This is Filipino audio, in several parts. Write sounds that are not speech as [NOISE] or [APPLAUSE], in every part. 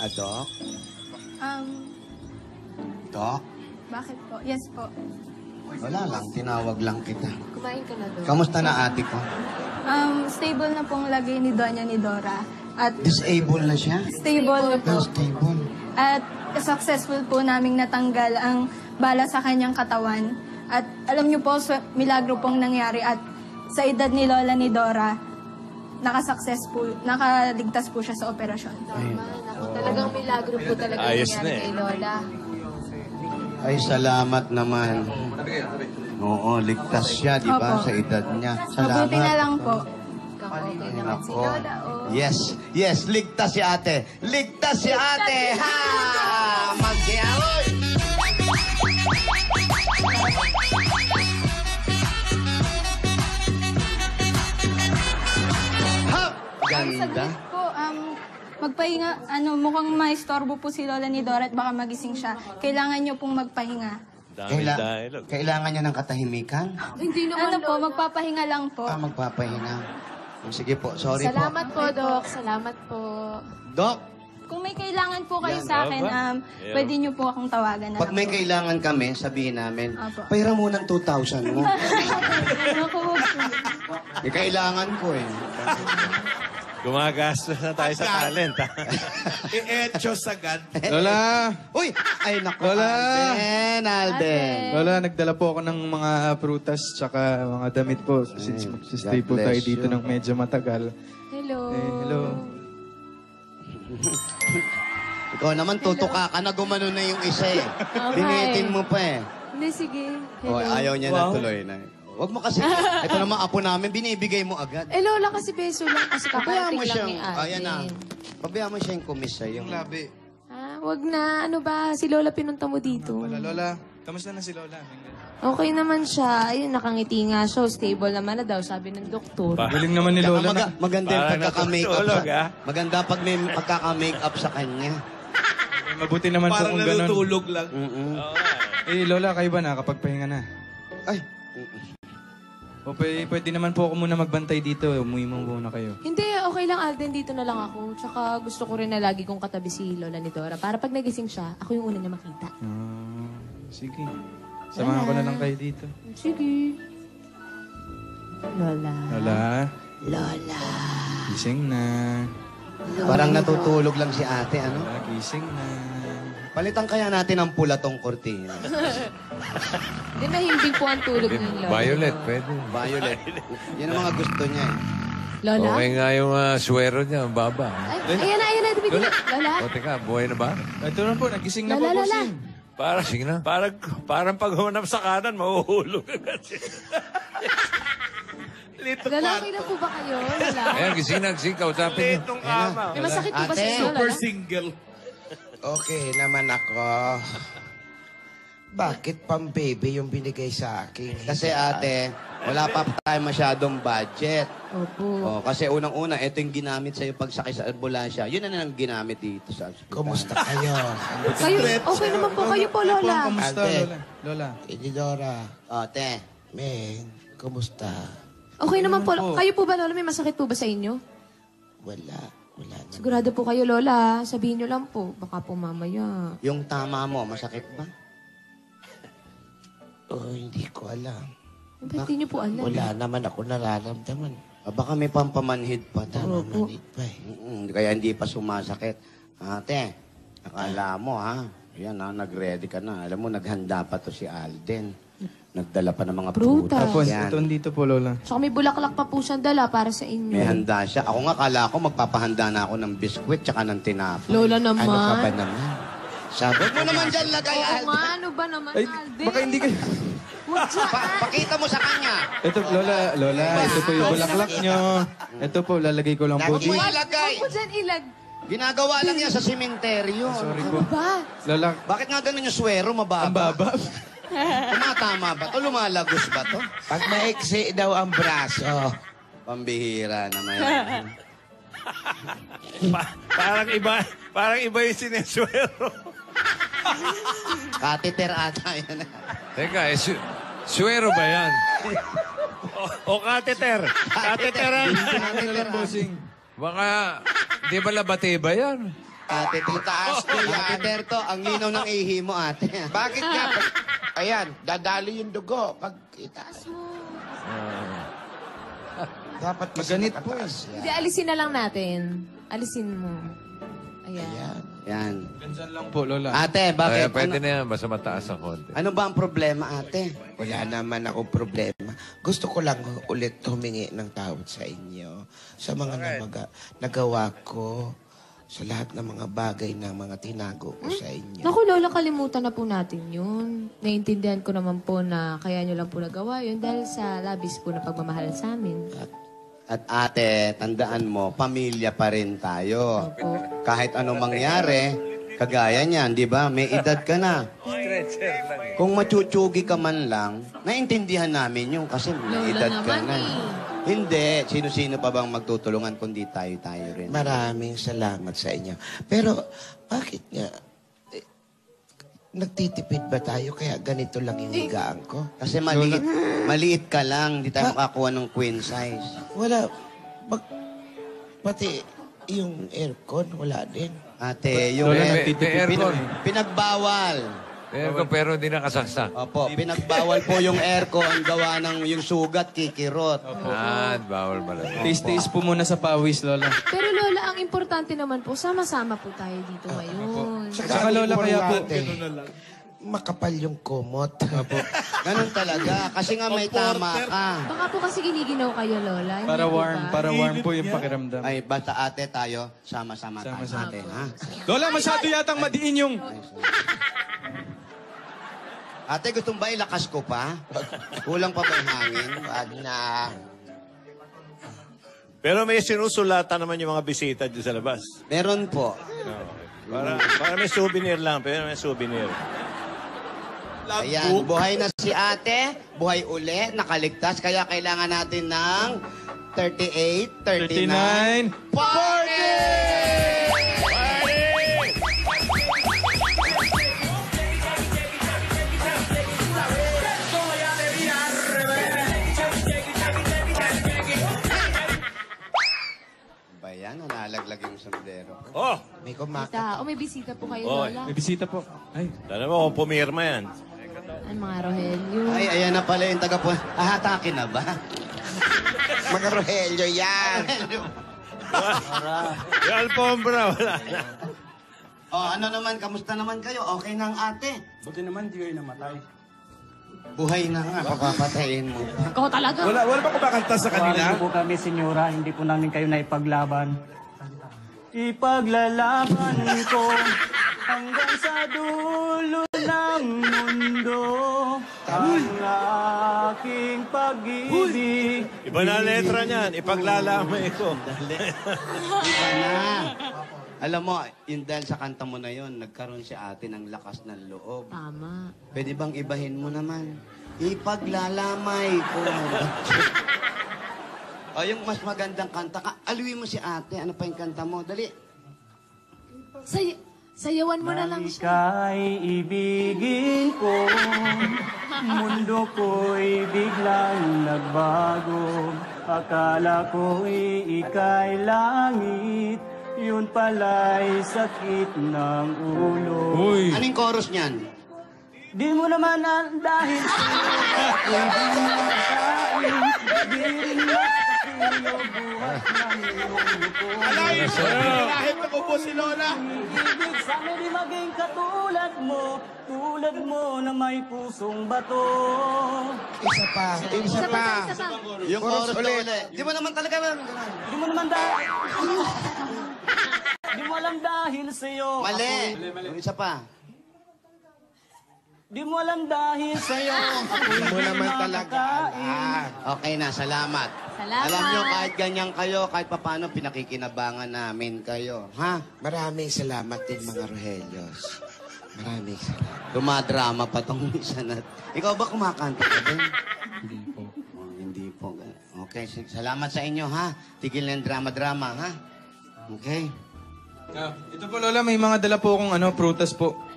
Ah, Doc? Um, Doc? bakit po? Yes po. Wala lang, tinawag lang kita. Kumain ka na doon. Kamusta na ate ko? Um, stable na pong lagay ni Donya ni Dora. At Disable na siya? stable na po. Ah, stable. At successful po naming natanggal ang bala sa kanyang katawan. At alam niyo po, swe- milagro pong nangyari. At sa edad ni Lola ni Dora, nakasuccessful, nakaligtas po siya sa operasyon. Tama, naku, talagang milagro po talaga Ayos nangyari na eh. kay Lola. Ay, salamat naman. Oo, ligtas siya, di ba, Opo. sa edad niya. Mabuti na Salamat. lang po. Kaka-okay naman si Ako. Lola. Oh. Yes, yes, ligtas si ate. Ligtas si ate! Ha! Magyaoy! Ganda. Saglit po, um, magpahinga, ano, mukhang maistorbo po si Lola ni Dora at baka magising siya. Kailangan niyo pong magpahinga. Kaila- dialogue. kailangan niya ng katahimikan? [LAUGHS] Hindi naman, Ano po, Lola. magpapahinga lang po. Ah, magpapahinga. Sige po, sorry Salamat po, Doc. Salamat po. po. Doc, Kung may kailangan po kayo Yan. sa akin, Aba. um, Yeah. pwede niyo po akong tawagan na pag lang may po. kailangan kami, sabihin namin, Apo. pahira mo ng 2,000 mo. [LAUGHS] Naku, wag po. May kailangan ko eh. [LAUGHS] Gumagastos na tayo sa talent. ha? [LAUGHS] I-echo sagad. Lola! Uy! Ay, naku, Lola! Alden, Alden. Lola, nagdala po ako ng mga prutas tsaka mga damit po. Since Mm, magsistay po tayo dito you. ng medyo matagal. Hello. Eh, hello. [LAUGHS] Ikaw naman, tutuka ka na, gumano na yung isa eh. Binitin mo pa eh. Hindi, sige. Oh, Hello. ayaw niya na tuloy na. Huwag mo kasi, [LAUGHS] ito naman apo namin, binibigay mo agad. Eh, Lola, kasi beso lang kasi Pabayaan kakarating mo lang siyang, ni Ate. ayan na. Pabayaan mo siya yung kumis sa'yo. Yung labi. Ah, wag na. Ano ba? Si Lola pinunta mo dito. Wala, Lola. Kamusta na si Lola? Okay naman siya. Ayun, nakangiti nga siya. Stable naman na daw, sabi ng doktor. Galing naman ni Lola maga- na. maganda yung Parang pagkaka-makeup sa, ah. maganda pag may pagkaka-makeup sa kanya. Eh, Mabuti naman po Parang kung ganun. natutulog lang. Mm-mm. Eh. Eh, Lola, kayo ba nakapagpahinga na? Ay, O pwede, pwede naman po ako muna magbantay dito. Umuwi mo muna kayo. Hindi, okay lang, Alden. Dito na lang ako. Tsaka gusto ko rin na lagi kong katabi si Lola ni Dora. Para pag nagising siya, ako yung una niya makita. Ah, sige. Samahan ko na lang kayo dito. Sige. Lola. Lola, Lola. gising na. parang natutulog lang si ate, ano? Lola, gising na. Palitan kaya natin ang pula tong kortina. [LAUGHS] Hindi, mahimbing po ang tulog ni Lola. Violet, pwede. Violet. Yan ang mga gusto niya eh. Lola? Okay nga yung uh, swero niya, ang baba. Ay, ayan na, ayan na. Lola? O, teka, buhay na ba? Ito na po, nagising na po Lola, po Lola. Sing. Parang, Sige na. parang, parang pag humanap sa kanan, mahuhulog [LAUGHS] agad siya. Lola, okay na po ba kayo? Lola? Ayan, gising na, gising. Kausapin niyo. Litong kama. May masakit po ba Ate. Super Lola? single. Okay naman ako. Bakit pang baby yung binigay sa akin? Kasi ate, wala pa tayo masyadong budget. Opo. Oh, kasi unang-una, ito yung ginamit sa'yo pag sakay sa ambulansya. Yun na nang ginamit dito sa ospital. Kumusta kayo? Kayo, okay naman po kayo po, Lola. Kamusta, Ate. Lola? Lola. Ididora, Oh, te. men, kumusta? Okay naman po. Kayo po ba, Lola? May masakit po ba sa inyo? Wala, wala na. Sigurado po kayo, Lola. Sabihin nyo lang po. Baka po mamaya. Yung tama mo, masakit ba? [LAUGHS] Oh, hindi ko alam. Ba't di nyo po alam? Wala naman ako nararamdaman. Ah, baka may pampamanhid pa. Tama Opo. manit pa eh. Mm, kaya hindi pa sumasakit. Ate, akala mo ha, yan ha, nag-ready ka na. Alam mo, naghanda pa to si Alden. Nagdala pa ng mga Prutas. prutas. Tapos, Yan. ito dito po, Lola. Tsaka may bulaklak pa po siyang dala para sa May inyo. handa siya. Ako nga, kala ko magpapahanda na ako ng biskwit tsaka ng tinapay. Lola naman. Ano ka ba naman? Sabi mo naman dyan lagay, Oo Alden. nga, ano ba naman, Ay, Alden? baka hindi kayo... Huwag dyan. Pa- pakita mo sa kanya. Ito, Lola, Lola, ito po yung bulaklak nyo. Ito po, lalagay ko lang po Huwag mo dito. ilagay. Huwag mo dyan ilag. Ginagawa lang yan sa simenteryo. Sorry po. Ano ba? Lola, Bakit nga ganun yung swero, mababa? ang baba. Tumatama ba to? Lumalagos ba to? Pag maiksi daw ang braso, Pambihira naman yan. [LAUGHS] Pa- parang iba, parang iba yung sineswero. Catheter ata yan. Teka, eh, su- swero ba yan? O, o catheter. Catheteran. Ano lang, bossing? Baka, di ba labate ba yan? Ate, Itaas ko yan. Ate Terto, ang linaw ng ihi mo, ate. Bakit nga? Ayan, dadali yung dugo. Pag itaas mo. Dapat mas Maganit po nakataas Hindi, yan. alisin na lang natin. Alisin mo. Ayan. Ayan. Yan. Ganyan lang po, Lola. Ate, Kaya bakit? pwede Ano, na yan, basta mataas ang konti. ano ba ang problema, ate? Wala naman akong problema. Gusto ko lang ulit humingi ng tawad sa inyo sa mga namaga, nagawa ko sa lahat ng mga bagay na mga tinago ko sa inyo. Naku, Lola, kalimutan na po natin yun. Naiintindihan ko naman po na kaya nyo lang po nagawa yun dahil sa labis po na pagmamahal sa amin. At ate, tandaan mo, pamilya pa rin tayo. Opo. Kahit anong mangyari, kagaya niyan, di ba? May edad ka na. Kung machuchugi ka man lang, naintindihan namin yung kasi may Lola edad ka naman na. eh. Hindi. Sino-sino pa bang magtutulungan kundi tayo-tayo rin? Maraming salamat sa inyo. Pero bakit nga eh, nagtitipid ba tayo kaya ganito lang yung higaan ko? Kasi maliit, maliit ka lang, di tayo makakuha ng queen size. Wala. Mag, pati yung aircon, wala din. Ate, yung Lola, air- may- may aircon. pin- pinagbawal. Pero, pero hindi nakasaksak. Opo, pinagbawal po yung aircon, gawa ng yung sugat, kikirot. Ah, bawal pala. Taste-taste po muna sa pawis, Lola. Pero Lola, ang importante naman po, sama-sama po tayo dito ngayon. Saka, Lola, kaya po... Makapal yung kumot. [LAUGHS] Ganun talaga. Kasi nga may tama ka. Baka po kasi giniginaw kayo, Lola. Hindi Para po warm, ba? para warm po yung pakiramdam. Ay, basta ate tayo, sama-sama tayo Sama-sama. ate, ha? Lola, masyado yatang madiin yung... Ate, gusto ba ilakas ko pa? Kulang pa ba yung hangin? Wag na. Pero may sinusulatan naman yung mga bisita dyan sa labas. Meron po. Para, para may souvenir lang, pero may souvenir. Ayan, buhay na si ate, buhay uli, nakaligtas, kaya kailangan natin ng 38, 39, 39. Yan? Nalalaglag yung sombrero. Oh, May kumaka. Bisita. O may bisita po kayo, Oy. Lola. May bisita po. Ay, alam mo kung pumirma yan. Ang mga Rogelio. Ay, ayan na pala yung taga po. Ahatakin na ba? [LAUGHS] Mga Rogelio yan. Yung alfombra, wala na. oh, ano naman, kamusta naman kayo? Okay na ang ate? Buti naman di kayo namatay. Buhay na nga, papapatayin mo. Ikaw talaga. Wala, wala ba kumakanta sa Tawagan kanila? po kami, senyora, hindi po namin kayo naipaglaban. Ipaglalaban ko hanggang sa dulo ng mundo ang aking pag-ibig. Iba na letra niyan, ipaglalamay ko. Iba na. Alam mo, yun dahil sa kanta mo na yon, nagkaroon si ate ng lakas ng loob. Tama. Pwede bang ibahin mo naman? Ipaglalamay ko. [LAUGHS] o yung mas magandang kanta ka, alawin mo si ate. Ano pa yung kanta mo? Dali. Say sayawan mo na lang siya. Ika'y ibigin ko, mundo ko'y biglang nagbago. Akala ko'y ika'y langit, yun pala'y sakit ng ulo. uy. Anong chorus niyan? Di mo naman ang dahil sa'yo, hindi [LAUGHS] mo nakain, di rin nakakilo Alayin mo, lahit na po si Lola. Ibig sana di maging katulad mo, tulad mo na may pusong bato. Isa pa. Isa Isa pa. Yung Chorus ulit. Di mo naman talaga... Di mo naman dahil... [LAUGHS] Di mo alam dahil sa'yo. Mali. ako- Yung isa pa. Di mo alam dahil sa'yo. Hindi mo naman talaga alam. Okay na, salamat. Salamat. Alam nyo, kahit ganyan kayo, kahit papano, pinakikinabangan namin kayo. Ha? Maraming salamat din mga Rohelios. Maraming salamat. Dumadrama pa tong isa na... Ikaw ba kumakanta ka din? Hindi po. hindi po. Okay, sige. salamat sa inyo, ha? Tigil na yung drama-drama, ha? Okay? Ah, ito po, Lola, may mga dala po akong ano, prutas po.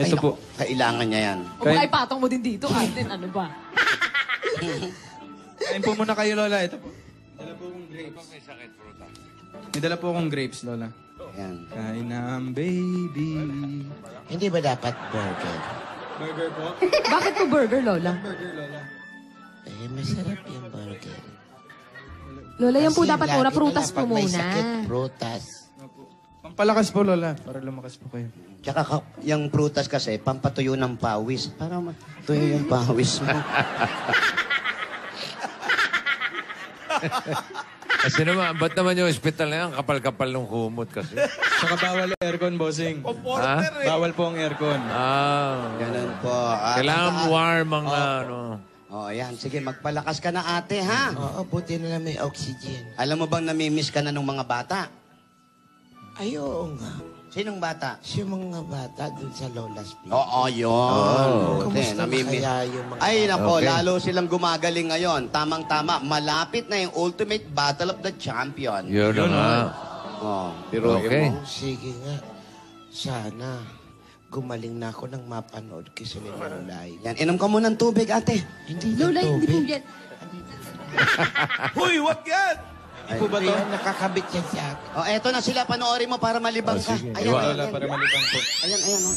Ay, Ito po. Kailangan niya yan. O baka ipatong mo din dito, Alden. Ano ba? [LAUGHS] Kain po muna kayo, Lola. Ito po. Dala po akong grapes. May dala po akong grapes, Lola. Yan. Kain na ang baby. Hindi ba dapat burger? Burger po? [LAUGHS] Bakit po burger, Lola? Burger, Lola. Eh, masarap yung burger. Lola, yan po Kasi dapat lagi muna. ka Prutas na po pag may muna. sakit, prutas. Opo. Pampalakas po, Lola. Para lumakas po kayo. Tsaka ka- yung prutas kasi, pampatuyo ng pawis. Para matuyo yung pawis mo. [LAUGHS] Kasi naman, ba't naman yung hospital na yan? Kapal-kapal ng kumot kasi. Saka bawal aircon, bossing. ha? Bawal po ang aircon. Ah. Ganun po. Ah, Kailangan tandaan- warm ang ano. Oh, ayan. Sige, magpalakas ka na ate, ha? Oo, buti na lang may oxygen. Alam mo bang namimiss ka na ng mga bata? Ay, oo nga. Sinong bata? Si mga bata dun sa Lola's Place. Oo, yun. Oh, Buti, Kumusta na kaya yung mga Ay, nako, Okay. lalo silang gumagaling ngayon. Tamang-tama. Malapit na yung Ultimate Battle of the Champion. Yun na nga. Oh, pero Okay. mo. Sige nga. Sana gumaling na ako nang mapanood ko sila live. Yan, inom ka muna ng tubig, ate. Hindi Lola, na hindi po tubig. yan. Huy, [LAUGHS] wag yan! Ay, po ba to? Nakakabit yan sa akin. Oh, eto na sila. Panoorin mo para malibang ka. sige. Ayan, Lola, ayan. para malibang po. Ayan, ayan. oh.